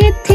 है